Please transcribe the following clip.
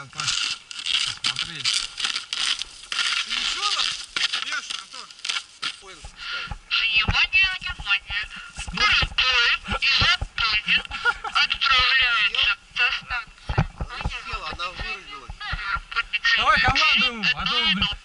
хотел посмотреть. Ты ничего там? Конечно, Антон. Внимание, внимание. Скорый поезд из Антони отправляется до станции. Она не она вырубилась. Давай командуем, а то